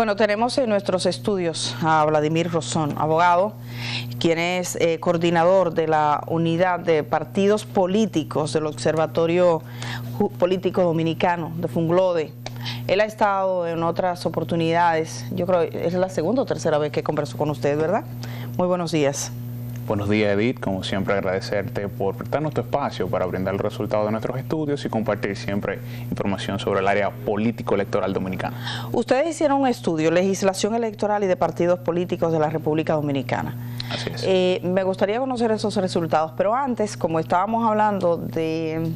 Bueno, tenemos en nuestros estudios a Vladimir Rosón, abogado, quien es eh, coordinador de la unidad de partidos políticos del Observatorio Político Dominicano de Funglode. Él ha estado en otras oportunidades, yo creo que es la segunda o tercera vez que converso con usted, ¿verdad? Muy buenos días. Buenos días, Edith. Como siempre, agradecerte por prestarnos tu espacio para brindar el resultado de nuestros estudios y compartir siempre información sobre el área político-electoral dominicana. Ustedes hicieron un estudio, legislación electoral y de partidos políticos de la República Dominicana. Así es. Eh, me gustaría conocer esos resultados, pero antes, como estábamos hablando de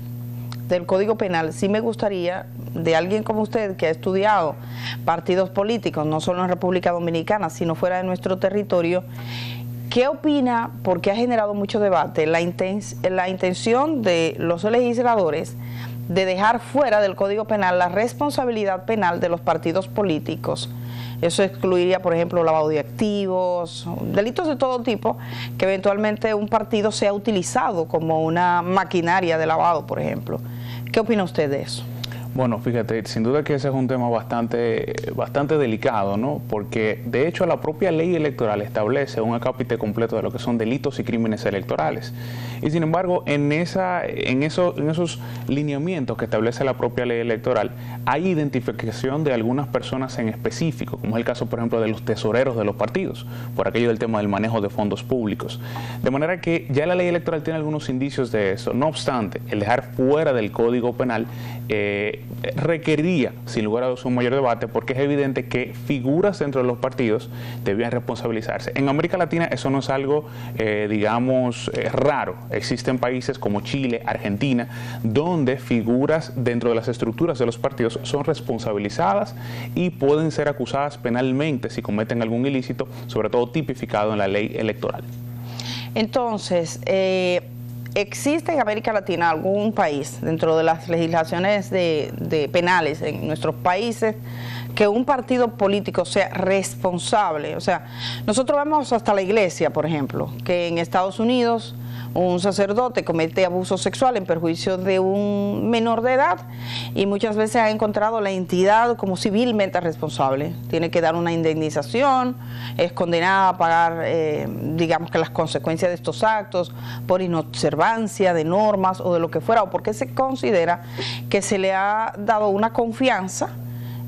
del Código Penal, sí me gustaría de alguien como usted que ha estudiado partidos políticos, no solo en República Dominicana, sino fuera de nuestro territorio, ¿Qué opina, porque ha generado mucho debate, la, la intención de los legisladores de dejar fuera del Código Penal la responsabilidad penal de los partidos políticos? Eso excluiría, por ejemplo, lavado de activos, delitos de todo tipo, que eventualmente un partido sea utilizado como una maquinaria de lavado, por ejemplo. ¿Qué opina usted de eso? Bueno, fíjate, sin duda que ese es un tema bastante, bastante delicado, ¿no? Porque de hecho la propia ley electoral establece un acápite completo de lo que son delitos y crímenes electorales. Y sin embargo, en, esa, en, eso, en esos lineamientos que establece la propia ley electoral, hay identificación de algunas personas en específico, como es el caso, por ejemplo, de los tesoreros de los partidos, por aquello del tema del manejo de fondos públicos. De manera que ya la ley electoral tiene algunos indicios de eso. No obstante, el dejar fuera del Código Penal eh, requeriría, sin lugar a dudas, un mayor debate porque es evidente que figuras dentro de los partidos debían responsabilizarse. En América Latina eso no es algo, eh, digamos, eh, raro. Existen países como Chile, Argentina, donde figuras dentro de las estructuras de los partidos son responsabilizadas y pueden ser acusadas penalmente si cometen algún ilícito, sobre todo tipificado en la ley electoral. Entonces, eh, ¿Existe en América Latina algún país dentro de las legislaciones de, penales en nuestros países que un partido político sea responsable? O sea, nosotros vemos hasta la iglesia, por ejemplo, que en Estados Unidos un sacerdote comete abuso sexual en perjuicio de un menor de edad y muchas veces ha encontrado la entidad como civilmente responsable. Tiene que dar una indemnización, es condenada a pagar, eh, digamos que las consecuencias de estos actos por inobservancia de normas o de lo que fuera, o porque se considera que se le ha dado una confianza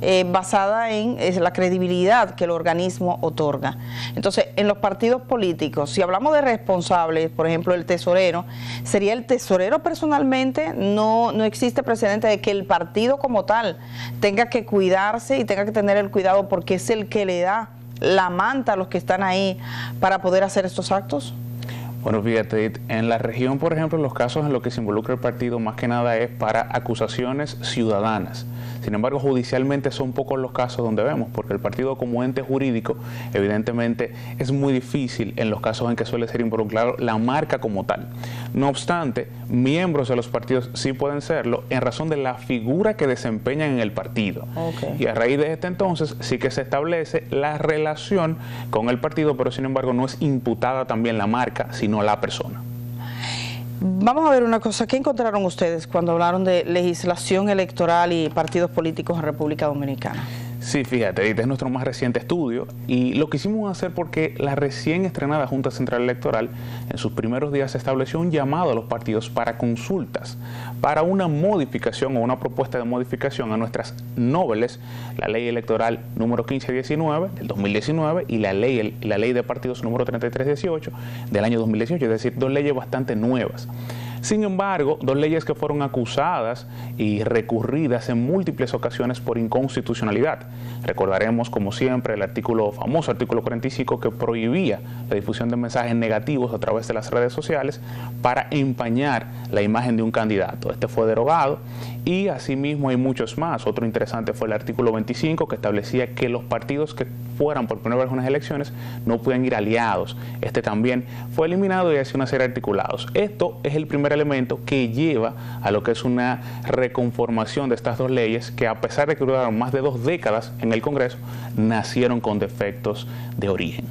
eh, basada en la credibilidad que el organismo otorga. Entonces, en los partidos políticos, si hablamos de responsables, por ejemplo, el tesorero, sería el tesorero personalmente, no, no existe precedente de que el partido como tal tenga que cuidarse y tenga que tener el cuidado porque es el que le da la manta a los que están ahí para poder hacer estos actos. Bueno, fíjate, en la región, por ejemplo, los casos en los que se involucra el partido más que nada es para acusaciones ciudadanas. Sin embargo, judicialmente son pocos los casos donde vemos, porque el partido como ente jurídico, evidentemente, es muy difícil en los casos en que suele ser involucrado la marca como tal. No obstante, miembros de los partidos sí pueden serlo en razón de la figura que desempeñan en el partido. Y a raíz de este entonces sí que se establece la relación con el partido, pero sin embargo no es imputada también la marca, sino la persona. Vamos a ver una cosa, ¿qué encontraron ustedes cuando hablaron de legislación electoral y partidos políticos en República Dominicana? Sí, fíjate, este es nuestro más reciente estudio y lo quisimos hacer porque la recién estrenada Junta Central Electoral en sus primeros días estableció un llamado a los partidos para consultas, para una modificación o una propuesta de modificación a nuestras nobles, la ley electoral número 1519 del 2019 y la ley, la ley de partidos número 3318 del año 2018, es decir, dos leyes bastante nuevas. Sin embargo, dos leyes que fueron acusadas y recurridas en múltiples ocasiones por inconstitucionalidad. Recordaremos, como siempre, el artículo famoso, artículo 45, que prohibía la difusión de mensajes negativos a través de las redes sociales para empañar la imagen de un candidato. Este fue derogado y asimismo hay muchos más. Otro interesante fue el artículo 25 que establecía que los partidos que fueran por primera vez unas elecciones no pueden ir aliados. Este también fue eliminado y hace una serie de articulados. Esto es el primer elemento que lleva a lo que es una reconformación de estas dos leyes que a pesar de que duraron más de dos décadas en el Congreso, nacieron con defectos de origen.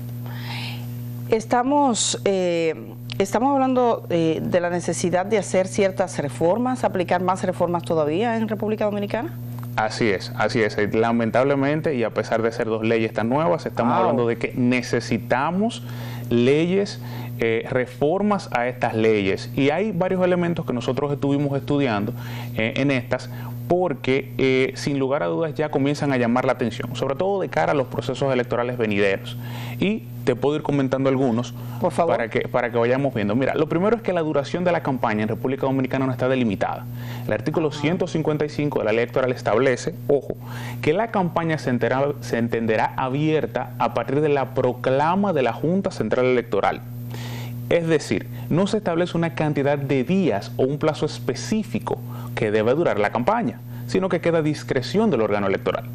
Estamos, eh, estamos hablando eh, de la necesidad de hacer ciertas reformas, aplicar más reformas todavía en República Dominicana. Así es, así es. Lamentablemente, y a pesar de ser dos leyes tan nuevas, estamos hablando de que necesitamos leyes eh, reformas a estas leyes. Y hay varios elementos que nosotros estuvimos estudiando eh, en estas porque eh, sin lugar a dudas ya comienzan a llamar la atención, sobre todo de cara a los procesos electorales venideros. Y te puedo ir comentando algunos Para, que, para que vayamos viendo. Mira, lo primero es que la duración de la campaña en República Dominicana no está delimitada. El artículo 155 de la ley electoral establece, ojo, que la campaña se, se entenderá abierta a partir de la proclama de la Junta Central Electoral es decir, no se establece una cantidad de días o un plazo específico que debe durar la campaña, sino que queda discreción del órgano electoral.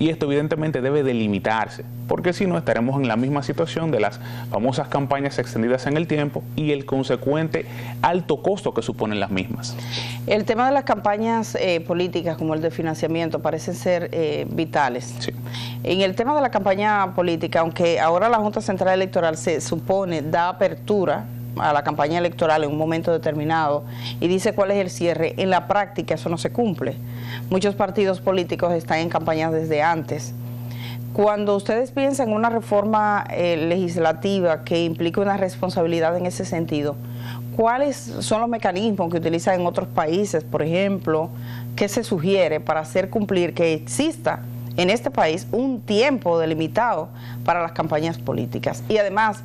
Y esto evidentemente debe delimitarse, porque si no estaremos en la misma situación de las famosas campañas extendidas en el tiempo y el consecuente alto costo que suponen las mismas. El tema de las campañas eh, políticas como el de financiamiento parecen ser eh, vitales. En el tema de la campaña política, aunque ahora la Junta Central Electoral se supone da apertura a la campaña electoral en un momento determinado y dice cuál es el cierre, en la práctica eso no se cumple. Muchos partidos políticos están en campañas desde antes. Cuando ustedes piensan en una reforma eh, legislativa que implique una responsabilidad en ese sentido, ¿cuáles son los mecanismos que utilizan en otros países, por ejemplo? ¿Qué se sugiere para hacer cumplir que exista en este país un tiempo delimitado para las campañas políticas? Y además,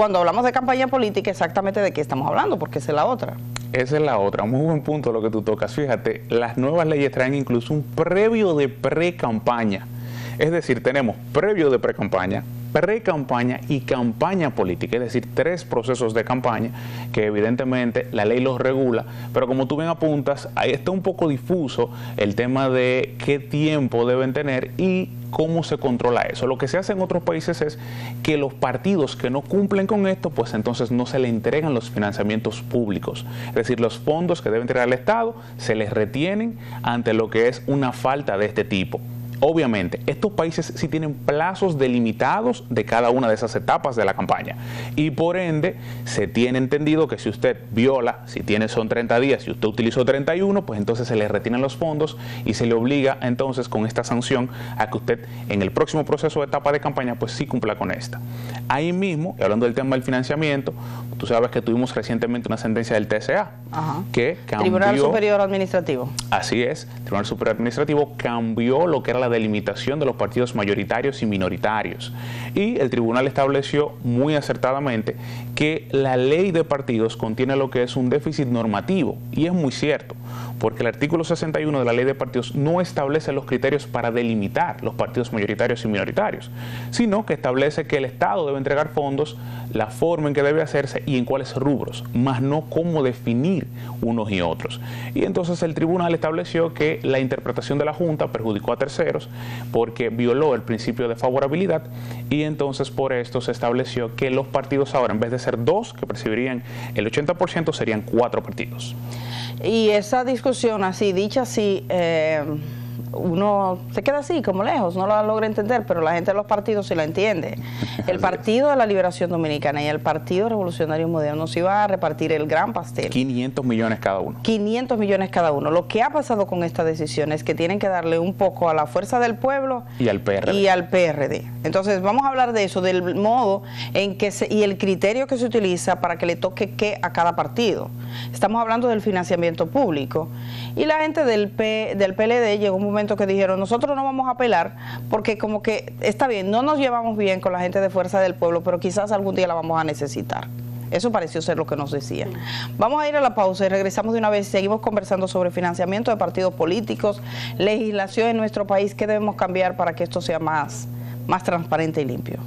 cuando hablamos de campaña política, exactamente de qué estamos hablando, porque esa es la otra. Esa es la otra, muy buen punto lo que tú tocas. Fíjate, las nuevas leyes traen incluso un previo de pre-campaña. Es decir, tenemos previo de pre-campaña, pre-campaña y campaña política, es decir, tres procesos de campaña que evidentemente la ley los regula, pero como tú bien apuntas, ahí está un poco difuso el tema de qué tiempo deben tener y cómo se controla eso. Lo que se hace en otros países es que los partidos que no cumplen con esto, pues entonces no se le entregan los financiamientos públicos. Es decir, los fondos que deben entregar el Estado se les retienen ante lo que es una falta de este tipo. Obviamente, estos países sí tienen plazos delimitados de cada una de esas etapas de la campaña y por ende se tiene entendido que si usted viola, si tiene son 30 días, si usted utilizó 31, pues entonces se le retienen los fondos y se le obliga entonces con esta sanción a que usted en el próximo proceso de etapa de campaña pues sí cumpla con esta. Ahí mismo, y hablando del tema del financiamiento, tú sabes que tuvimos recientemente una sentencia del TSA que cambió... Tribunal Superior Administrativo. Así es, Tribunal Superior Administrativo cambió lo que era la delimitación de los partidos mayoritarios y minoritarios. Y el tribunal estableció muy acertadamente que la ley de partidos contiene lo que es un déficit normativo, y es muy cierto porque el artículo 61 de la ley de partidos no establece los criterios para delimitar los partidos mayoritarios y minoritarios, sino que establece que el Estado debe entregar fondos, la forma en que debe hacerse y en cuáles rubros, más no cómo definir unos y otros. Y entonces el tribunal estableció que la interpretación de la Junta perjudicó a terceros porque violó el principio de favorabilidad y entonces por esto se estableció que los partidos ahora, en vez de ser dos que percibirían el 80%, serían cuatro partidos. Y esa discusión así, dicha así, eh, uno se queda así, como lejos, no la logra entender, pero la gente de los partidos sí la entiende. El Partido de la Liberación Dominicana y el Partido Revolucionario Moderno se iba a repartir el gran pastel. 500 millones cada uno. 500 millones cada uno. Lo que ha pasado con esta decisión es que tienen que darle un poco a la fuerza del pueblo y al PRD. Y al PRD. Entonces, vamos a hablar de eso, del modo en que se, y el criterio que se utiliza para que le toque qué a cada partido. Estamos hablando del financiamiento público. Y la gente del, P, del PLD llegó un momento que dijeron, nosotros no vamos a apelar porque como que está bien, no nos llevamos bien con la gente de Fuerza del Pueblo, pero quizás algún día la vamos a necesitar. Eso pareció ser lo que nos decía. Vamos a ir a la pausa y regresamos de una vez. Seguimos conversando sobre financiamiento de partidos políticos, legislación en nuestro país, qué debemos cambiar para que esto sea más, más transparente y limpio.